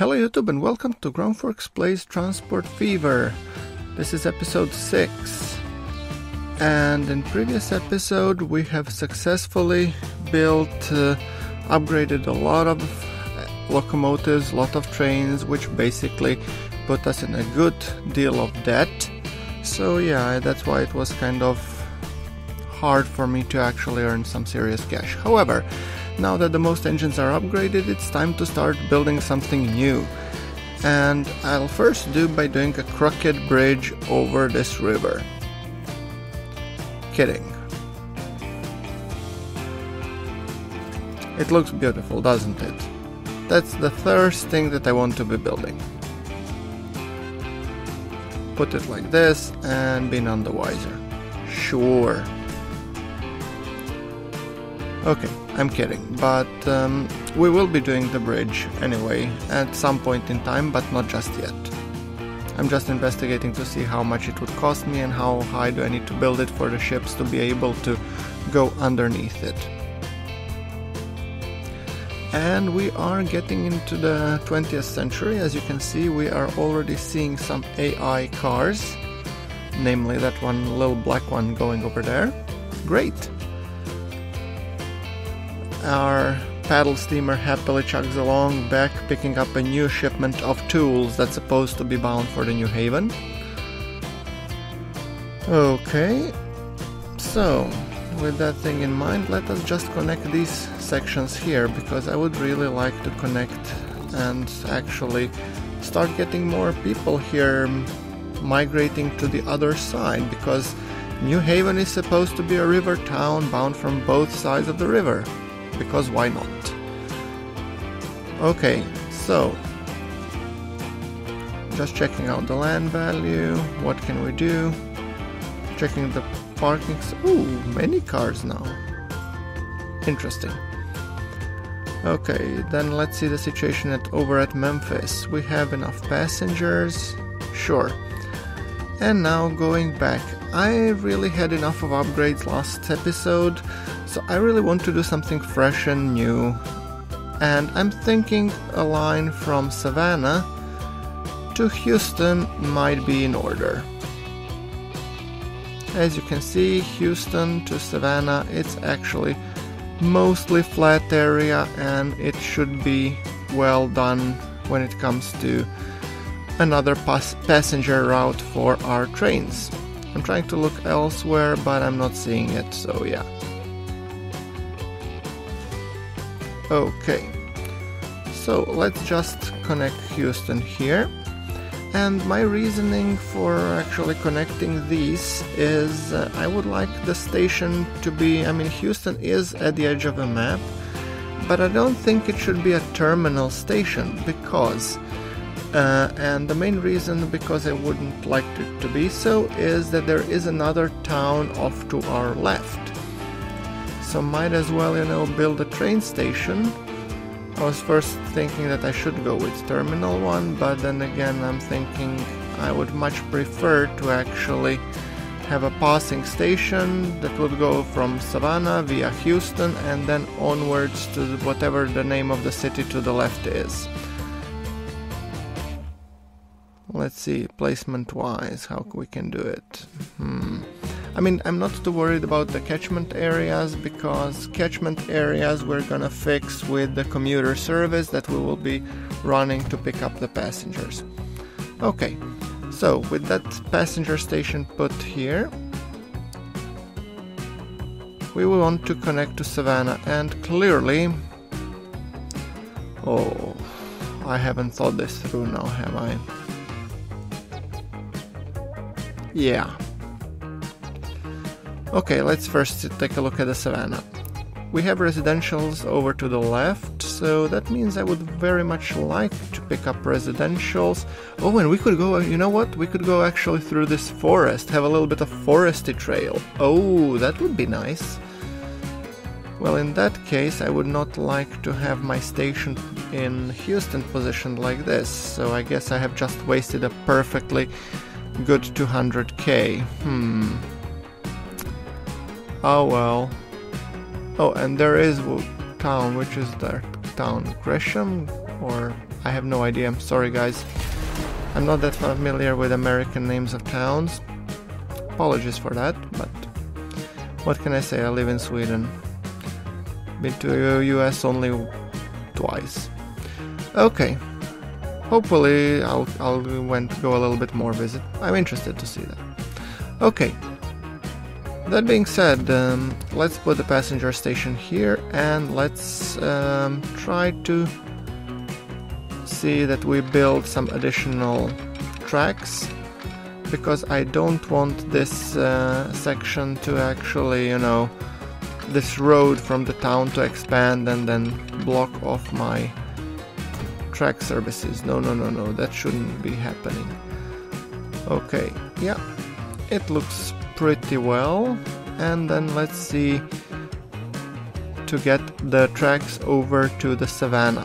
Hello YouTube and welcome to GrunfWorks Plays Transport Fever. This is episode 6. And in previous episode we have successfully built, uh, upgraded a lot of locomotives, a lot of trains, which basically put us in a good deal of debt. So yeah, that's why it was kind of hard for me to actually earn some serious cash. However, now that the most engines are upgraded, it's time to start building something new. And I'll first do by doing a crooked bridge over this river. Kidding. It looks beautiful, doesn't it? That's the first thing that I want to be building. Put it like this and be none the wiser. Sure. Okay, I'm kidding, but um, we will be doing the bridge anyway at some point in time, but not just yet. I'm just investigating to see how much it would cost me and how high do I need to build it for the ships to be able to go underneath it. And we are getting into the 20th century. As you can see, we are already seeing some AI cars, namely that one little black one going over there. Great! Our paddle steamer happily chugs along back picking up a new shipment of tools that's supposed to be bound for the New Haven. Okay, so with that thing in mind, let us just connect these sections here because I would really like to connect and actually start getting more people here migrating to the other side because New Haven is supposed to be a river town bound from both sides of the river because why not? Okay, so just checking out the land value, what can we do? Checking the parking. Ooh, many cars now. Interesting. Okay, then let's see the situation at over at Memphis. We have enough passengers. Sure. And now going back. I really had enough of upgrades last episode, so I really want to do something fresh and new. And I'm thinking a line from Savannah to Houston might be in order. As you can see, Houston to Savannah, it's actually mostly flat area and it should be well done when it comes to another pas passenger route for our trains. I'm trying to look elsewhere, but I'm not seeing it, so yeah. Okay, so let's just connect Houston here. And my reasoning for actually connecting these is uh, I would like the station to be, I mean, Houston is at the edge of a map, but I don't think it should be a terminal station because, uh, and the main reason because I wouldn't like it to be so is that there is another town off to our left. So might as well, you know, build a train station I was first thinking that I should go with Terminal 1, but then again I'm thinking I would much prefer to actually have a passing station that would go from Savannah via Houston and then onwards to whatever the name of the city to the left is. Let's see, placement wise, how we can do it. Hmm. I mean, I'm not too worried about the catchment areas because catchment areas we're gonna fix with the commuter service that we will be running to pick up the passengers. Okay, so with that passenger station put here, we will want to connect to Savannah and clearly... Oh, I haven't thought this through now, have I? Yeah, Okay, let's first take a look at the savannah. We have residentials over to the left, so that means I would very much like to pick up residentials. Oh, and we could go, you know what? We could go actually through this forest, have a little bit of foresty trail. Oh, that would be nice. Well, in that case, I would not like to have my station in Houston positioned like this, so I guess I have just wasted a perfectly good 200k. Hmm. Oh well. Oh, and there is town, which is the town Gresham or I have no idea. I'm sorry, guys. I'm not that familiar with American names of towns. Apologies for that, but what can I say? I live in Sweden. Been to US only twice. Okay. Hopefully I'll I'll went go a little bit more visit. I'm interested to see that. Okay. That being said, um, let's put the passenger station here and let's um, try to see that we build some additional tracks because I don't want this uh, section to actually, you know, this road from the town to expand and then block off my track services. No, no, no, no, that shouldn't be happening. Okay, yeah, it looks pretty well. And then let's see to get the tracks over to the savannah.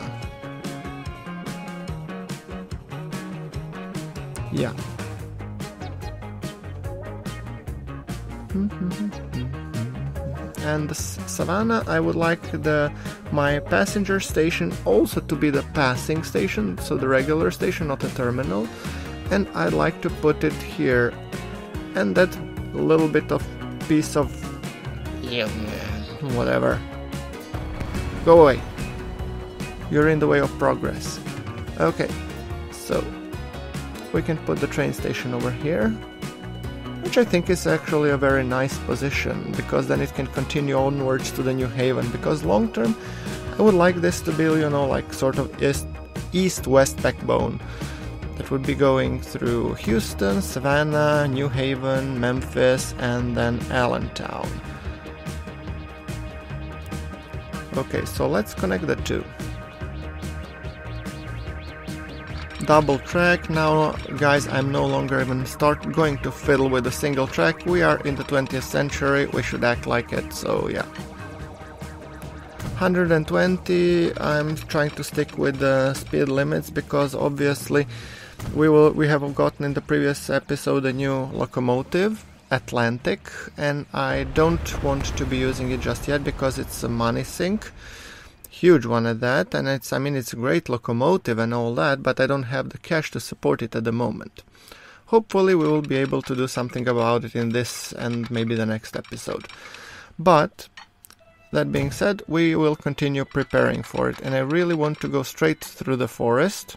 Yeah. and the savannah I would like the my passenger station also to be the passing station so the regular station not a terminal and I'd like to put it here and that little bit of piece of whatever. Go away. You're in the way of progress. Okay so we can put the train station over here which I think is actually a very nice position because then it can continue onwards to the New Haven because long term I would like this to be you know like sort of east east west backbone that would be going through Houston, Savannah, New Haven, Memphis and then Allentown. Okay, so let's connect the two. double track. Now, guys, I'm no longer even start going to fiddle with a single track. We are in the 20th century. We should act like it. So, yeah. 120. I'm trying to stick with the speed limits because obviously we will we have gotten in the previous episode a new locomotive Atlantic and I don't want to be using it just yet because it's a money sink. Huge one at that and it's i mean it's a great locomotive and all that but i don't have the cash to support it at the moment. Hopefully we will be able to do something about it in this and maybe the next episode. But that being said we will continue preparing for it and i really want to go straight through the forest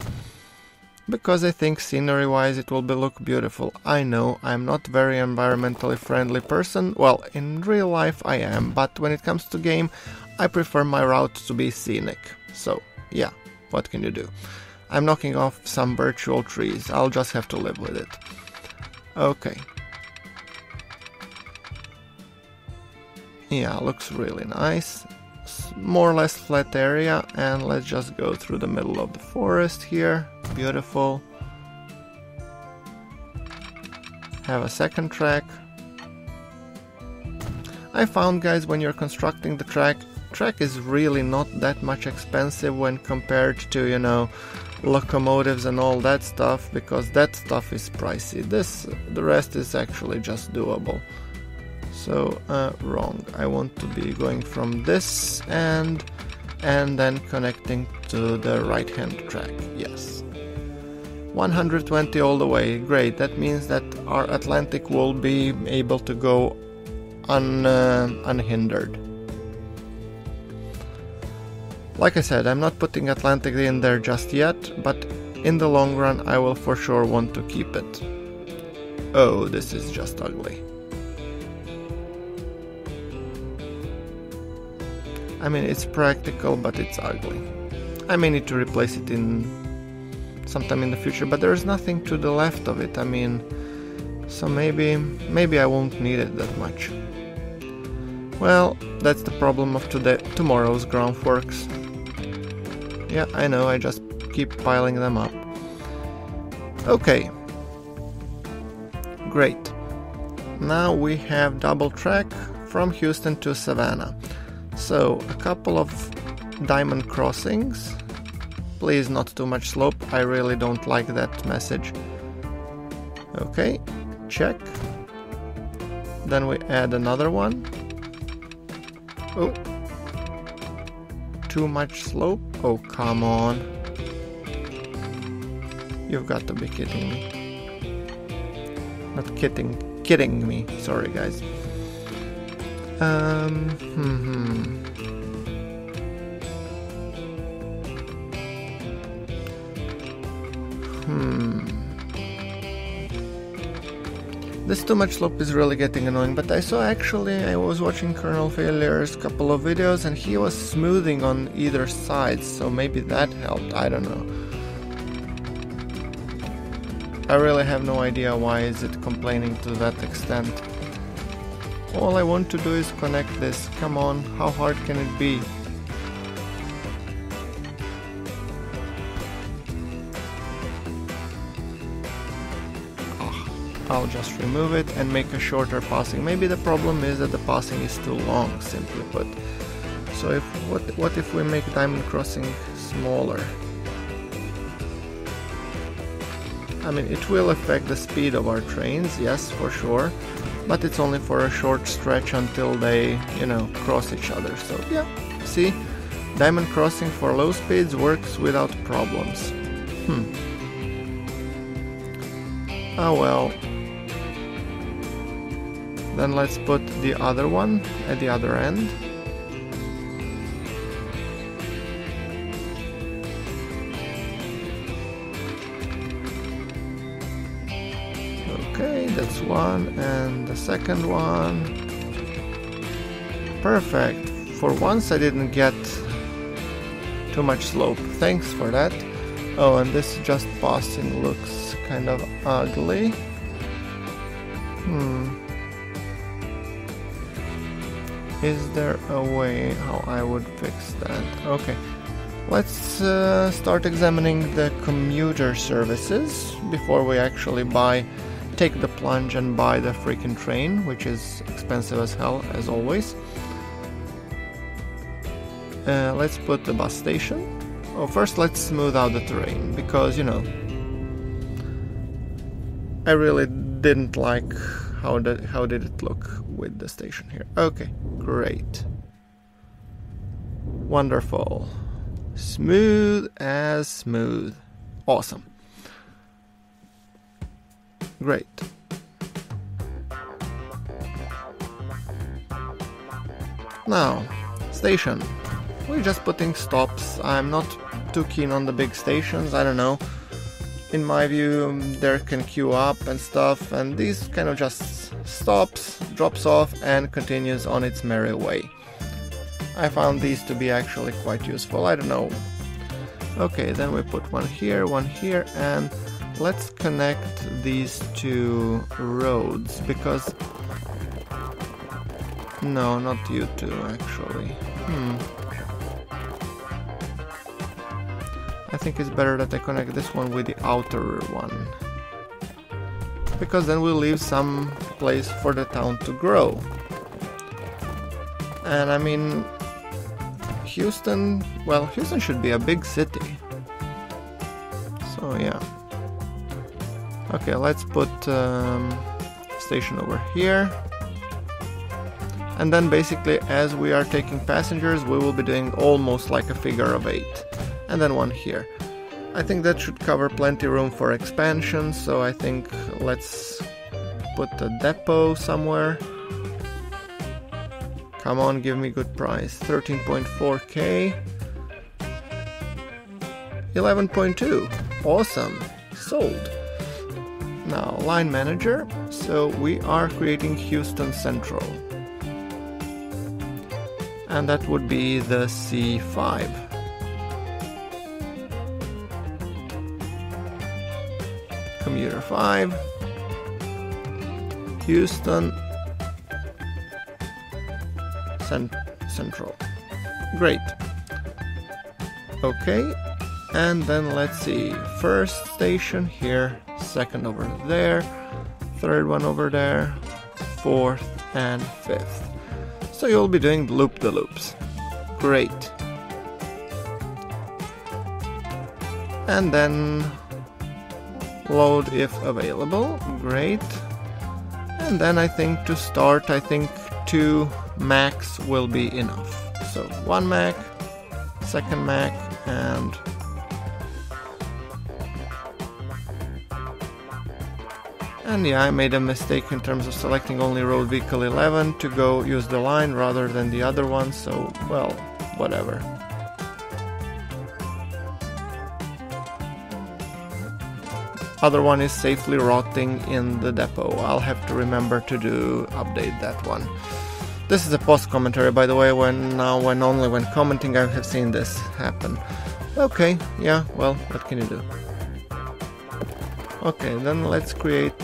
because I think scenery wise it will be look beautiful. I know I'm not very environmentally friendly person. Well, in real life I am, but when it comes to game, I prefer my route to be scenic. So, yeah, what can you do? I'm knocking off some virtual trees, I'll just have to live with it. Okay. Yeah, looks really nice. More or less flat area, and let's just go through the middle of the forest here. Beautiful. Have a second track. I found guys when you're constructing the track track is really not that much expensive when compared to, you know, locomotives and all that stuff because that stuff is pricey. This, the rest is actually just doable. So, uh, wrong. I want to be going from this end and then connecting to the right hand track. Yes. 120 all the way. Great. That means that our Atlantic will be able to go un, uh, unhindered. Like I said, I'm not putting Atlantic in there just yet, but in the long run I will for sure want to keep it. Oh, this is just ugly. I mean, it's practical, but it's ugly. I may need to replace it in sometime in the future, but there's nothing to the left of it. I mean, so maybe maybe I won't need it that much. Well, that's the problem of today tomorrow's GrunfWorks. Yeah, I know, I just keep piling them up. Okay. Great. Now we have double track from Houston to Savannah. So, a couple of diamond crossings. Please, not too much slope. I really don't like that message. Okay, check. Then we add another one. Oh, too much slope? Oh, come on. You've got to be kidding me. Not kidding, kidding me. Sorry, guys. Um, hmm. Hmm. This too much slope is really getting annoying, but I saw actually, I was watching Kernel Failure's couple of videos and he was smoothing on either side, so maybe that helped, I don't know. I really have no idea why is it complaining to that extent. All I want to do is connect this, come on, how hard can it be? Ah, I'll just remove it and make a shorter passing. Maybe the problem is that the passing is too long, simply put. So if what what if we make diamond crossing smaller? I mean, it will affect the speed of our trains, yes, for sure, but it's only for a short stretch until they, you know, cross each other. So yeah, see, diamond crossing for low speeds works without problems. Hmm. Oh well, then let's put the other one at the other end. One, and the second one. Perfect. For once I didn't get too much slope. Thanks for that. Oh, and this just passing looks kind of ugly. Hmm. Is there a way how I would fix that? Okay, let's uh, start examining the commuter services before we actually buy, take the plunge and buy the freaking train, which is expensive as hell, as always. Uh, let's put the bus station. Oh, first let's smooth out the terrain, because, you know, I really didn't like how did how did it look with the station here? Okay, great. Wonderful. Smooth as smooth. Awesome. Great. Now, station. We're just putting stops. I'm not too keen on the big stations, I don't know in my view, there can queue up and stuff, and this kind of just stops, drops off, and continues on its merry way. I found these to be actually quite useful, I don't know. Okay, then we put one here, one here, and let's connect these two roads, because... No, not you two, actually. Hmm. I think it's better that I connect this one with the outer one. Because then we'll leave some place for the town to grow. And I mean, Houston, well, Houston should be a big city. So yeah. Okay, let's put um, station over here. And then basically as we are taking passengers, we will be doing almost like a figure of eight and then one here. I think that should cover plenty room for expansion, so I think let's put a depot somewhere. Come on, give me good price. 13.4k. 11.2. Awesome. Sold. Now, line manager. So we are creating Houston Central. And that would be the C5. Commuter 5, Houston, Cent Central. Great. Okay, and then let's see. First station here, second over there, third one over there, fourth and fifth. So you'll be doing loop the loops. Great. And then load if available, great. And then I think to start, I think two Macks will be enough. So one Mack, second Mack, and And yeah, I made a mistake in terms of selecting only road vehicle 11 to go use the line rather than the other one, so, well, whatever. Other one is safely rotting in the depot. I'll have to remember to do update that one. This is a post commentary, by the way, when now when only when commenting I have seen this happen. Okay, yeah, well, what can you do? Okay, then let's create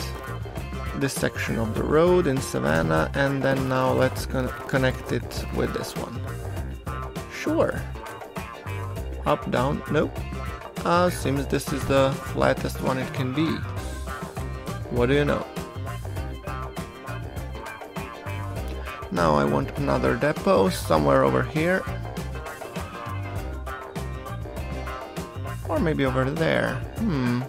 this section of the road in Savannah and then now let's con connect it with this one. Sure. Up, down, nope. Uh, seems this is the flattest one it can be. What do you know? Now I want another depot somewhere over here. Or maybe over there. Hmm.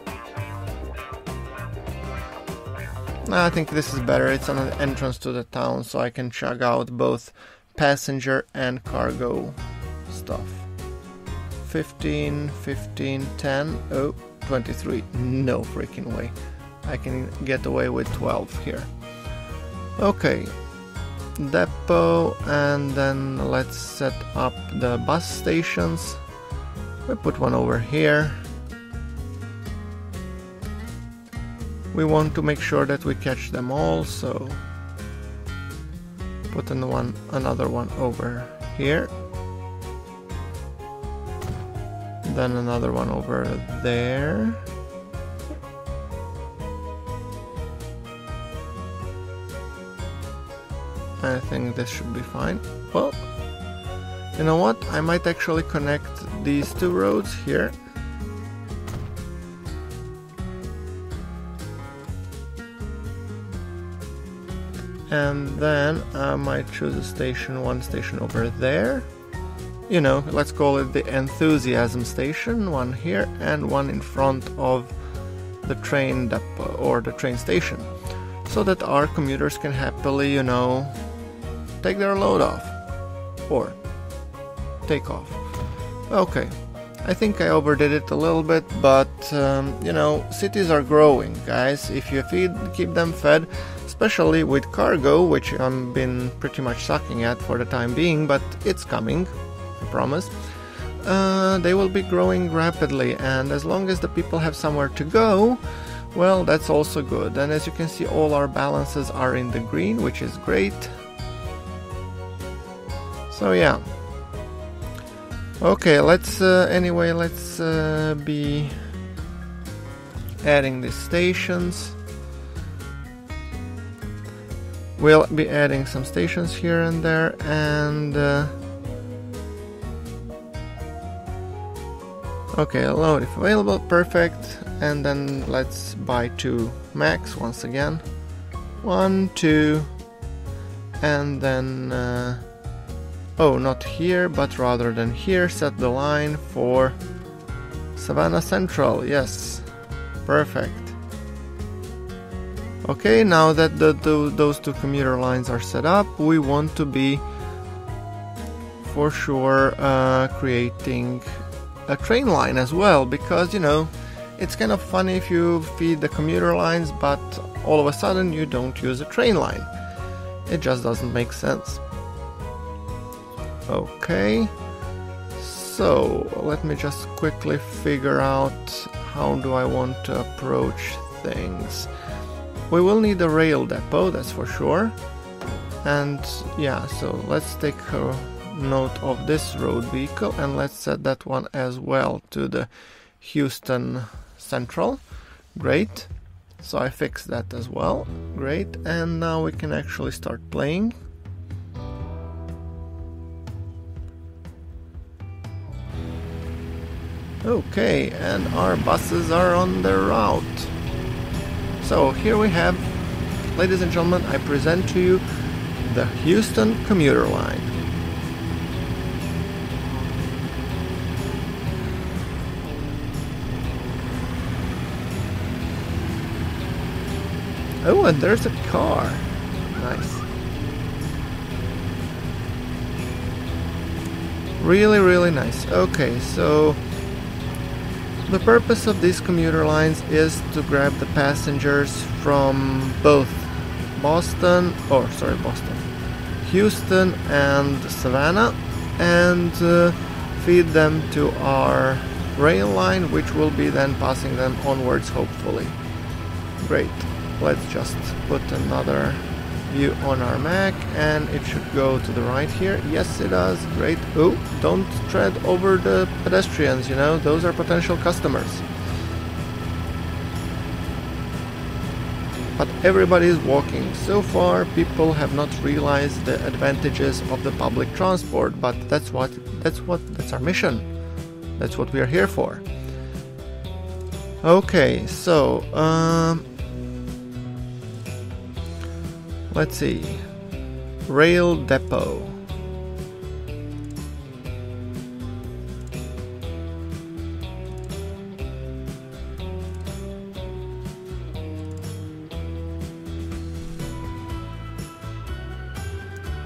I think this is better. It's on an entrance to the town, so I can chug out both passenger and cargo stuff. 15, 15, 10, oh, 23. No freaking way. I can get away with 12 here. Okay, depot and then let's set up the bus stations. We put one over here. We want to make sure that we catch them all, so put in one another one over here. Then another one over there. I think this should be fine. Well, you know what? I might actually connect these two roads here. And then I might choose a station, one station over there you know, let's call it the enthusiasm station, one here and one in front of the train depot or the train station, so that our commuters can happily, you know, take their load off or take off. Okay, I think I overdid it a little bit, but um, you know, cities are growing, guys. If you feed, keep them fed, especially with cargo, which I've been pretty much sucking at for the time being, but it's coming I promise, uh, they will be growing rapidly, and as long as the people have somewhere to go, well, that's also good. And as you can see, all our balances are in the green, which is great. So yeah. Okay, let's uh, anyway, let's uh, be adding the stations. We'll be adding some stations here and there, and uh, Okay, load if available, perfect. And then let's buy two Macks once again. One, two, and then, uh, oh, not here, but rather than here, set the line for Savannah Central. Yes, perfect. Okay, now that the, the, those two commuter lines are set up, we want to be for sure uh, creating a train line as well because you know it's kind of funny if you feed the commuter lines but all of a sudden you don't use a train line it just doesn't make sense okay so let me just quickly figure out how do I want to approach things we will need a rail depot that's for sure and yeah so let's take a note of this road vehicle and let's set that one as well to the Houston Central. Great. So I fixed that as well. Great. And now we can actually start playing. Okay, and our buses are on their route. So here we have, ladies and gentlemen, I present to you the Houston commuter line. Oh, and there's a car. Nice. Really, really nice. Okay, so The purpose of these commuter lines is to grab the passengers from both Boston, or sorry, Boston, Houston and Savannah, and uh, feed them to our rail line, which will be then passing them onwards, hopefully. Great. Let's just put another view on our Mack and it should go to the right here. Yes, it does. Great. Oh, don't tread over the pedestrians, you know, those are potential customers. But everybody is walking. So far, people have not realized the advantages of the public transport, but that's what that's what that's our mission. That's what we are here for. Okay, so um, Let's see. Rail depot.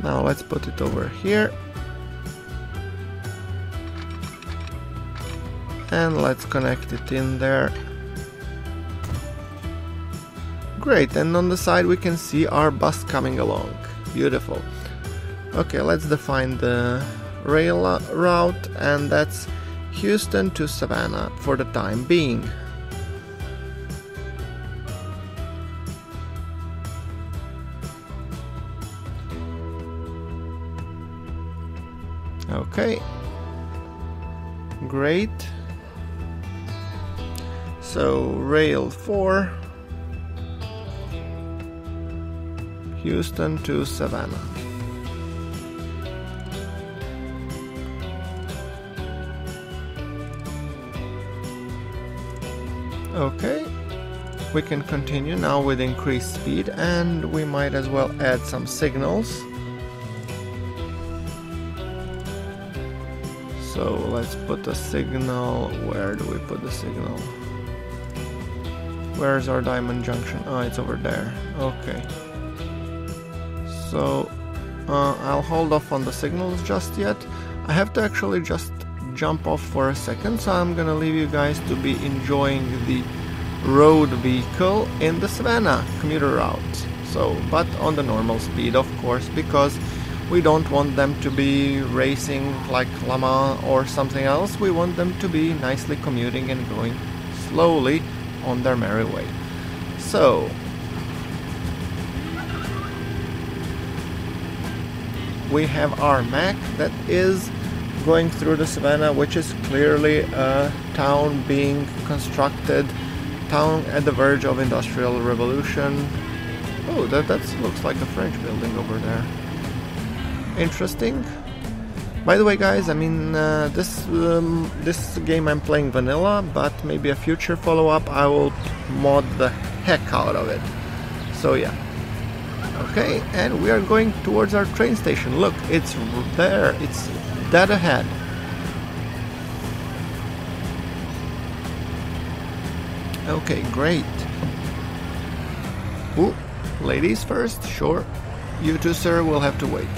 Now let's put it over here. And let's connect it in there Great, and on the side we can see our bus coming along. Beautiful. Okay, let's define the rail route, and that's Houston to Savannah for the time being. Okay. Great. So, rail 4 Houston to Savannah. Okay, we can continue now with increased speed and we might as well add some signals. So let's put a signal, where do we put the signal? Where's our diamond junction? Oh, it's over there. Okay so uh, I'll hold off on the signals just yet. I have to actually just jump off for a second, so I'm gonna leave you guys to be enjoying the road vehicle in the Savannah commuter route. So, but on the normal speed, of course, because we don't want them to be racing like Le Mans or something else. We want them to be nicely commuting and going slowly on their merry way. So, we have our Mack that is going through the savannah, which is clearly a town being constructed, town at the verge of industrial revolution. Oh, that that looks like a French building over there. Interesting. By the way, guys, I mean uh, this um, this game I'm playing vanilla, but maybe a future follow-up I will mod the heck out of it. So yeah. Okay, and we are going towards our train station. Look, it's there. It's dead ahead. Okay, great. Ooh, ladies first? Sure. You two, sir, will have to wait.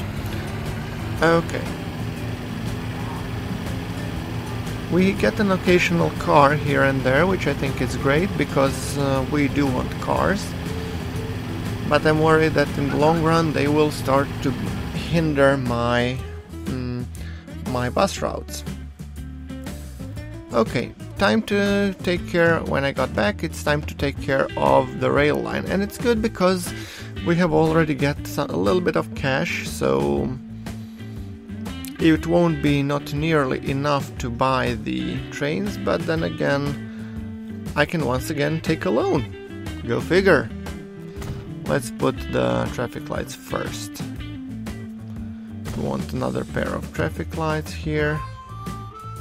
Okay. We get an occasional car here and there, which I think is great because uh, we do want cars but I'm worried that in the long run they will start to hinder my mm, my bus routes. Okay, time to take care when I got back it's time to take care of the rail line. And it's good because we have already got a little bit of cash so it won't be not nearly enough to buy the trains but then again I can once again take a loan. Go figure Let's put the traffic lights first. We want another pair of traffic lights here,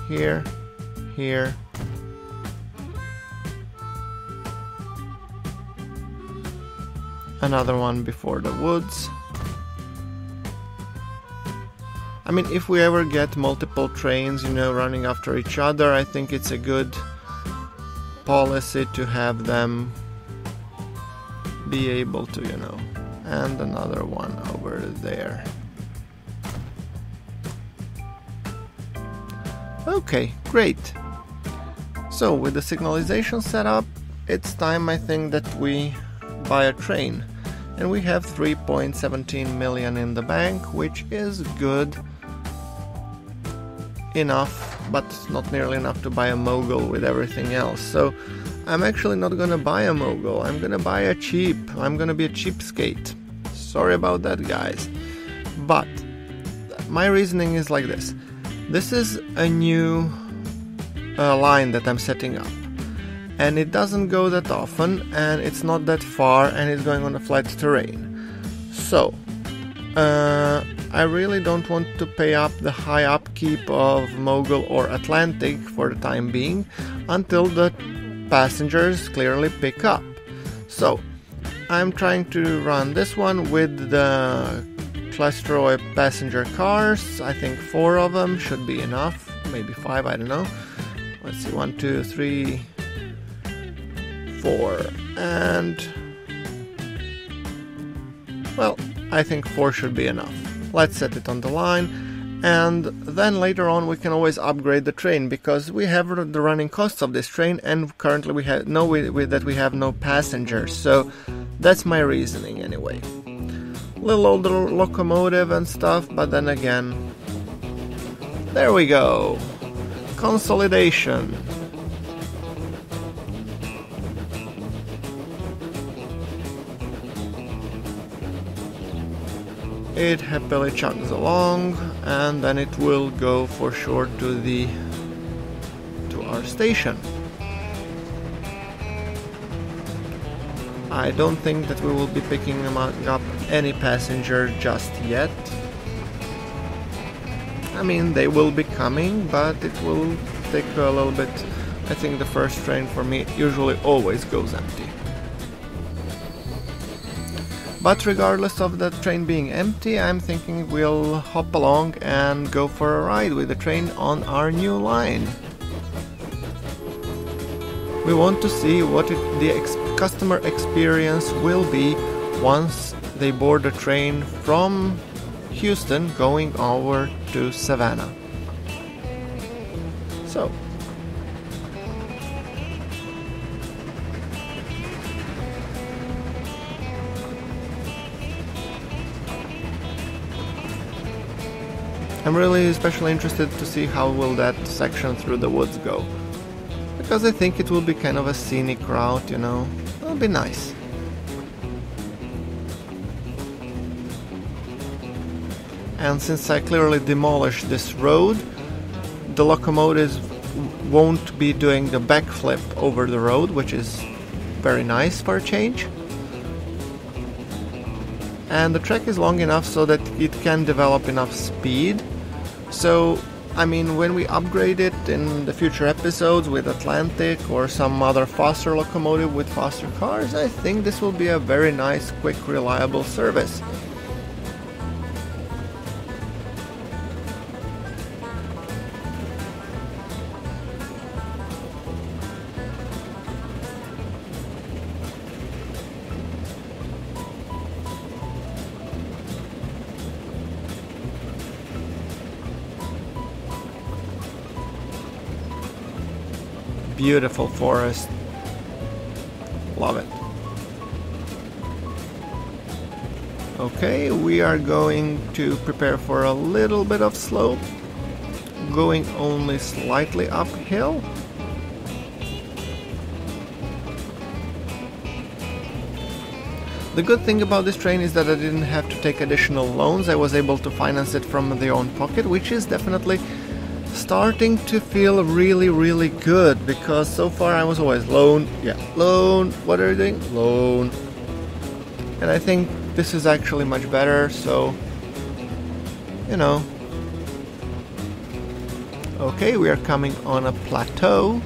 here, here. Another one before the woods. I mean, if we ever get multiple trains, you know, running after each other, I think it's a good policy to have them be able to, you know. And another one over there. Okay, great. So with the signalization set up, it's time I think that we buy a train. And we have 3.17 million in the bank, which is good enough, but not nearly enough to buy a mogul with everything else. So I'm actually not gonna buy a mogul, I'm gonna buy a cheap. I'm gonna be a cheapskate. Sorry about that, guys. But my reasoning is like this this is a new uh, line that I'm setting up. And it doesn't go that often, and it's not that far, and it's going on a flat terrain. So, uh, I really don't want to pay up the high upkeep of Mogul or Atlantic for the time being until the passengers clearly pick up. So, I'm trying to run this one with the Clerestory passenger cars. I think four of them should be enough, maybe five, I don't know. Let's see, one, two, three, four, and well, I think four should be enough. Let's set it on the line, and then later on we can always upgrade the train because we have the running costs of this train, and currently we have no we, that we have no passengers. So that's my reasoning anyway. Little older locomotive and stuff, but then again, there we go. Consolidation. It happily chugs along and then it will go for sure to the to our station. I don't think that we will be picking up any passenger just yet. I mean, they will be coming, but it will take a little bit. I think the first train for me usually always goes empty. But regardless of the train being empty, I'm thinking we'll hop along and go for a ride with the train on our new line. We want to see what it, the ex customer experience will be once they board the train from Houston going over to Savannah. So, I'm really especially interested to see how will that section through the woods go. Because I think it will be kind of a scenic route, you know. It'll be nice. And since I clearly demolished this road, the locomotives won't be doing the backflip over the road, which is very nice for a change and the track is long enough so that it can develop enough speed. So, I mean, when we upgrade it in the future episodes with Atlantic or some other faster locomotive with faster cars, I think this will be a very nice, quick, reliable service. Beautiful forest. Love it. Okay, we are going to prepare for a little bit of slope, going only slightly uphill. The good thing about this train is that I didn't have to take additional loans, I was able to finance it from the own pocket, which is definitely starting to feel really, really good because so far I was always loan, yeah, loan, what are you doing? Loan. And I think this is actually much better, so, you know. Okay, we are coming on a plateau.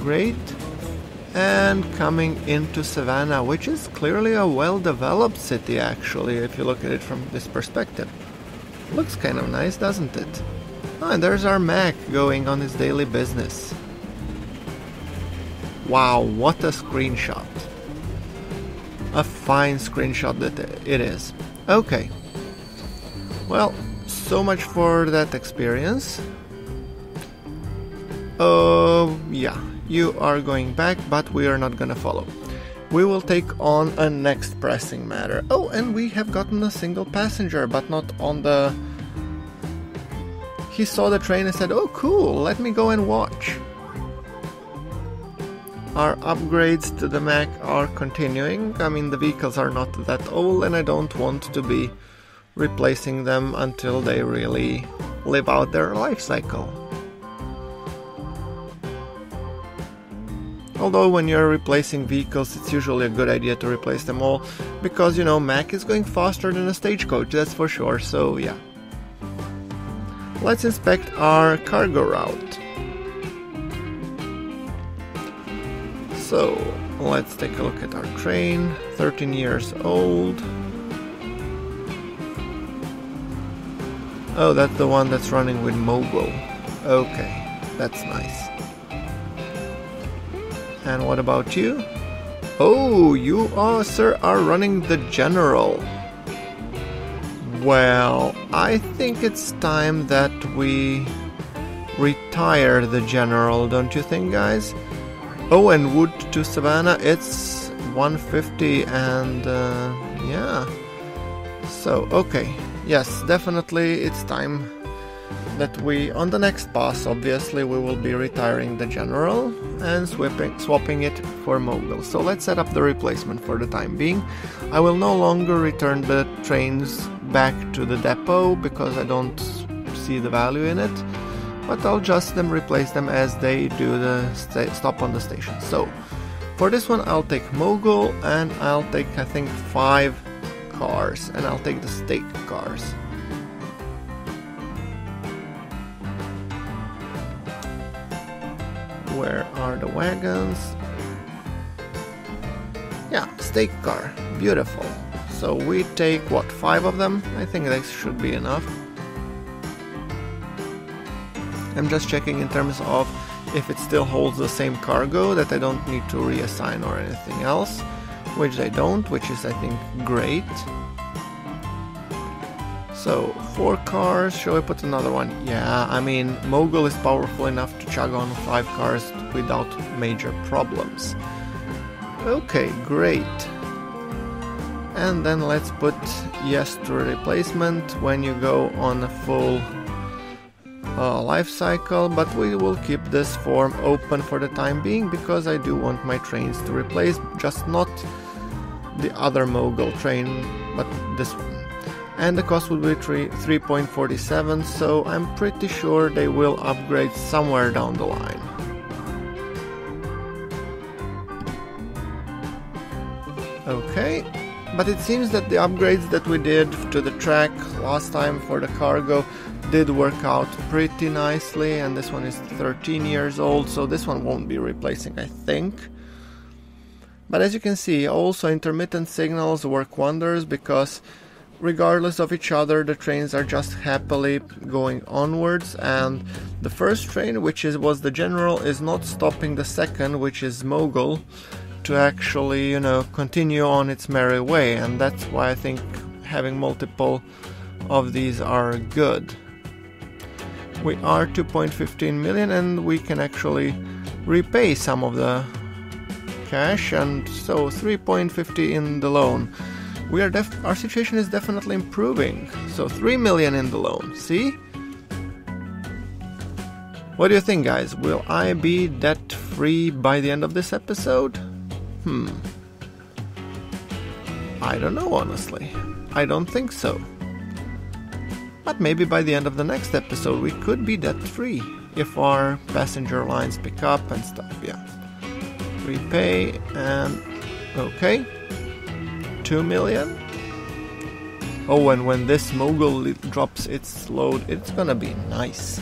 Great and coming into Savannah, which is clearly a well developed city, actually, if you look at it from this perspective. Looks kind of nice, doesn't it? Oh, and there's our Mack going on his daily business. Wow, what a screenshot! a fine screenshot that it is. Okay. Well, so much for that experience. Oh, uh, yeah, you are going back, but we are not gonna follow. We will take on a next pressing matter. Oh, and we have gotten a single passenger, but not on the... He saw the train and said, oh cool, let me go and watch. Our upgrades to the Mack are continuing. I mean, the vehicles are not that old, and I don't want to be replacing them until they really live out their life cycle. Although when you're replacing vehicles, it's usually a good idea to replace them all, because you know, Mack is going faster than a stagecoach, that's for sure, so yeah. Let's inspect our cargo route. So, let's take a look at our train, 13 years old. Oh, that's the one that's running with Mogul. Okay, that's nice. And what about you? Oh, you, oh, sir, are running the General. Well, I think it's time that we retire the General, don't you think, guys? Oh, and Wood to Savannah, it's 150 and uh, yeah. So, okay. Yes, definitely it's time that we, on the next pass, obviously, we will be retiring the General and swapping, swapping it for Mogul. So let's set up the replacement for the time being. I will no longer return the trains back to the depot because I don't see the value in it, but I'll just them replace them as they do the stop on the station. So for this one, I'll take Mogul and I'll take, I think, five cars, and I'll take the stake cars. Where are the wagons? Yeah, stake car. Beautiful. So we take, what, five of them? I think that should be enough. I'm just checking in terms of if it still holds the same cargo that I don't need to reassign or anything else, which they don't, which is I think great. So, four cars, shall we put another one? Yeah, I mean, Mogul is powerful enough to chug on five cars without major problems. Okay, great. And then let's put yes to replacement when you go on a full uh, life cycle, but we will keep this form open for the time being because I do want my trains to replace, just not the other Mogul train, but this and the cost will be 3.47 so I'm pretty sure they will upgrade somewhere down the line. Okay, but it seems that the upgrades that we did to the track last time for the cargo did work out pretty nicely and this one is 13 years old so this one won't be replacing I think. But as you can see also intermittent signals work wonders because regardless of each other the trains are just happily going onwards. And the first train which is was the general is not stopping the second which is mogul to actually you know continue on its merry way. And that's why i think having multiple of these are good. We are 2.15 million and we can actually repay some of the cash. And so 3.50 in the loan we are def- our situation is definitely improving. So 3 million in the loan. See? What do you think, guys? Will I be debt free by the end of this episode? Hmm. I don't know, honestly. I don't think so. But maybe by the end of the next episode, we could be debt free if our passenger lines pick up and stuff, yeah. Repay and. Okay. 2 million. Oh, and when this mogul drops its load, it's gonna be nice.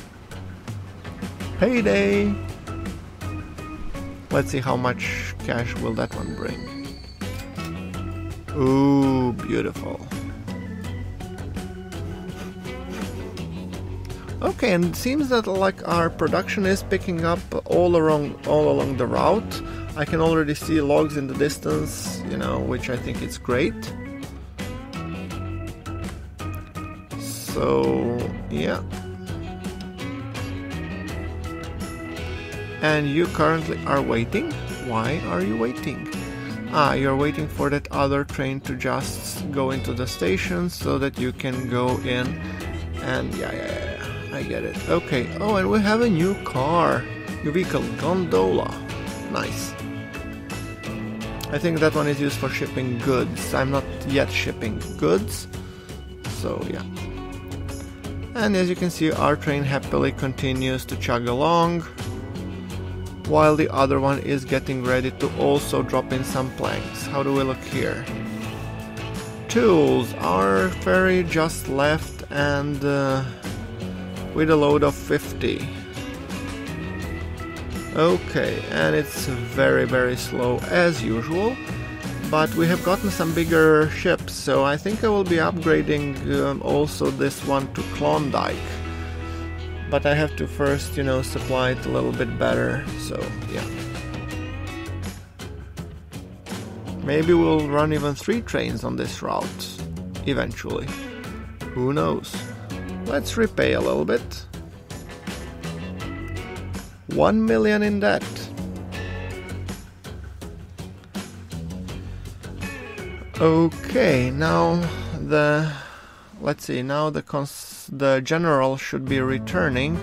Payday! Let's see how much cash will that one bring. Ooh, beautiful. Okay, and it seems that like our production is picking up all along all along the route. I can already see logs in the distance, you know, which I think is great. So, yeah. And you currently are waiting? Why are you waiting? Ah, you're waiting for that other train to just go into the station so that you can go in and yeah, yeah, yeah, I get it. Okay, oh, and we have a new car. New vehicle, Gondola. Nice. I think that one is used for shipping goods. I'm not yet shipping goods, so yeah. And as you can see, our train happily continues to chug along, while the other one is getting ready to also drop in some planks. How do we look here? Tools, our ferry just left and uh, with a load of 50. Okay, and it's very very slow as usual, but we have gotten some bigger ships, so I think I will be upgrading um, also this one to Klondike. But I have to first, you know, supply it a little bit better, so yeah. Maybe we'll run even three trains on this route, eventually. Who knows? Let's repay a little bit. 1 million in debt. Okay, now the let's see, now the cons the general should be returning.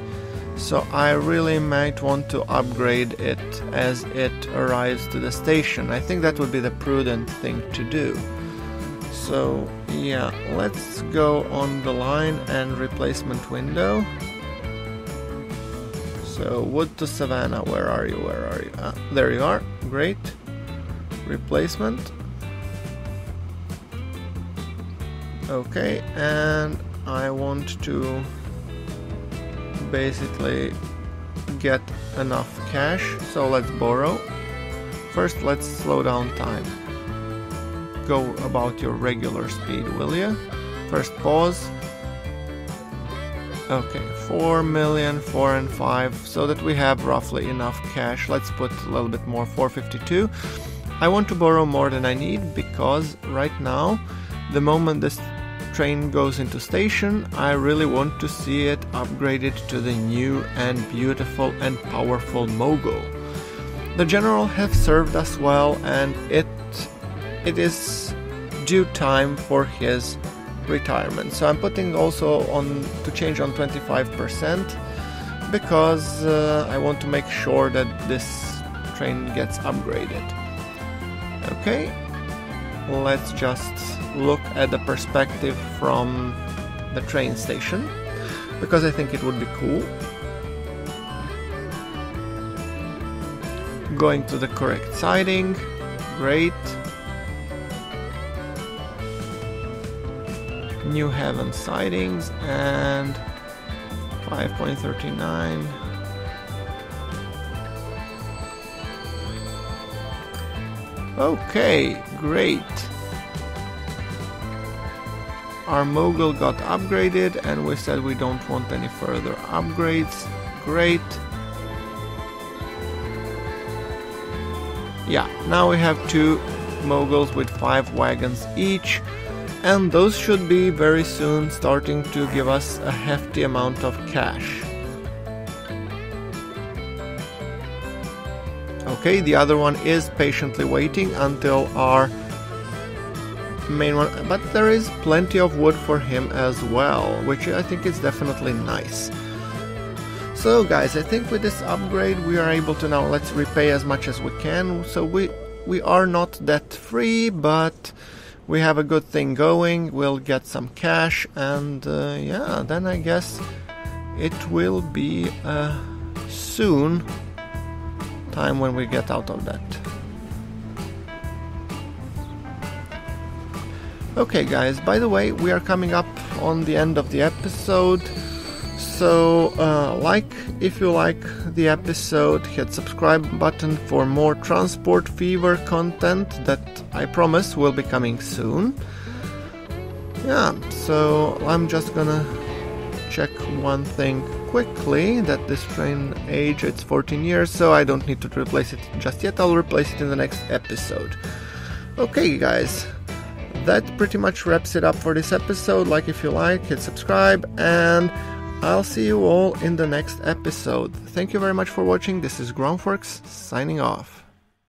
So I really might want to upgrade it as it arrives to the station. I think that would be the prudent thing to do. So yeah, let's go on the line and replacement window. So wood to Savannah, where are you? Where are you? Ah, there you are. Great. Replacement. Okay, and I want to basically get enough cash, so let's borrow. First, let's slow down time. Go about your regular speed, will you? First, pause Okay, 4 million, 4 and 5, so that we have roughly enough cash. Let's put a little bit more, 452. I want to borrow more than I need because right now, the moment this train goes into station, I really want to see it upgraded to the new and beautiful and powerful Mogul. The general have served us well and it it is due time for his retirement. So I'm putting also on to change on 25% because uh, I want to make sure that this train gets upgraded. Okay, let's just look at the perspective from the train station because I think it would be cool. Going to the correct siding, great. New Haven sightings and 5.39 Okay, great. Our mogul got upgraded and we said we don't want any further upgrades. Great. Yeah, now we have two moguls with five wagons each and those should be very soon starting to give us a hefty amount of cash. Okay, the other one is patiently waiting until our main one, but there is plenty of wood for him as well, which I think is definitely nice. So guys, I think with this upgrade we are able to now let's repay as much as we can. So we we are not debt free, but we have a good thing going, we'll get some cash, and uh, yeah, then I guess it will be uh, soon time when we get out of that. Okay, guys, by the way, we are coming up on the end of the episode. So, uh, like if you like the episode, hit subscribe button for more Transport Fever content that I promise will be coming soon. Yeah, so I'm just gonna check one thing quickly that this train age it's 14 years so I don't need to replace it just yet. I'll replace it in the next episode. Okay guys. That pretty much wraps it up for this episode. Like if you like hit subscribe and I'll see you all in the next episode. Thank you very much for watching. This is GrunfWorks signing off